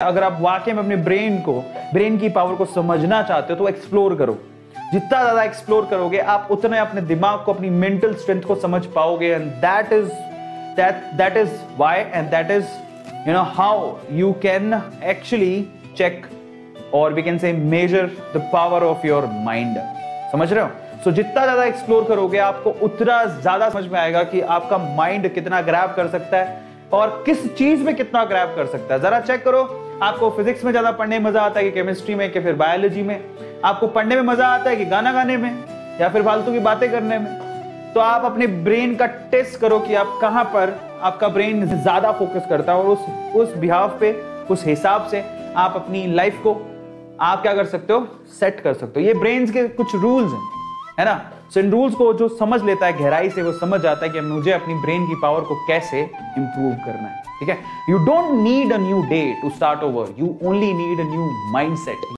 अगर आप वाकई में अपने ब्रेन को ब्रेन की पावर को समझना चाहते हो तो एक्सप्लोर करो। जितना ज़्यादा एक्सप्लोर करोगे आप उतने अपने दिमाग को अपनी मेंटल स्ट्रेंथ को समझ पाओगे। And that is that that is why and that is you know how you can actually check और we can say measure the power of your mind समझ रहे हो? सो so, जितना ज़्यादा एक्सप्लोर करोगे आपको उतना ज़्यादा समझ में आएगा कि आपका माइंड कितना ग्रैब कर सकता है। और किस चीज़ में कितना ग्रैब कर सकता है? जरा चेक करो। आपको फिजिक्स में ज़्यादा पढ़ने में मज़ा आता है कि केमिस्ट्री में कि फिर बायोलॉजी में? आपको पढ़ने में मज़ा आता है कि गाना गाने में? या फिर फालतू की बातें करने में? तो आप अपने ब्रेन का टेस्ट करो कि आप कहाँ पर आपका ब्रेन ज़्यादा फोकस करता है और उस उस बिहाव पे, उस हिसाब से आप अपनी लाइफ को आप क्या कर सकते हो? सेट कर सकते हो। ये ब्रेन के कुछ रूल्स हैं, है ना? सो इन रूल्स को जो समझ लेता है, गहराई से वो समझ जाता है कि मुझे अपनी ब्रेन की पावर को कैसे इंप्रूव करना है, ठीक है? You don't need a new day to start over you only need a new mindset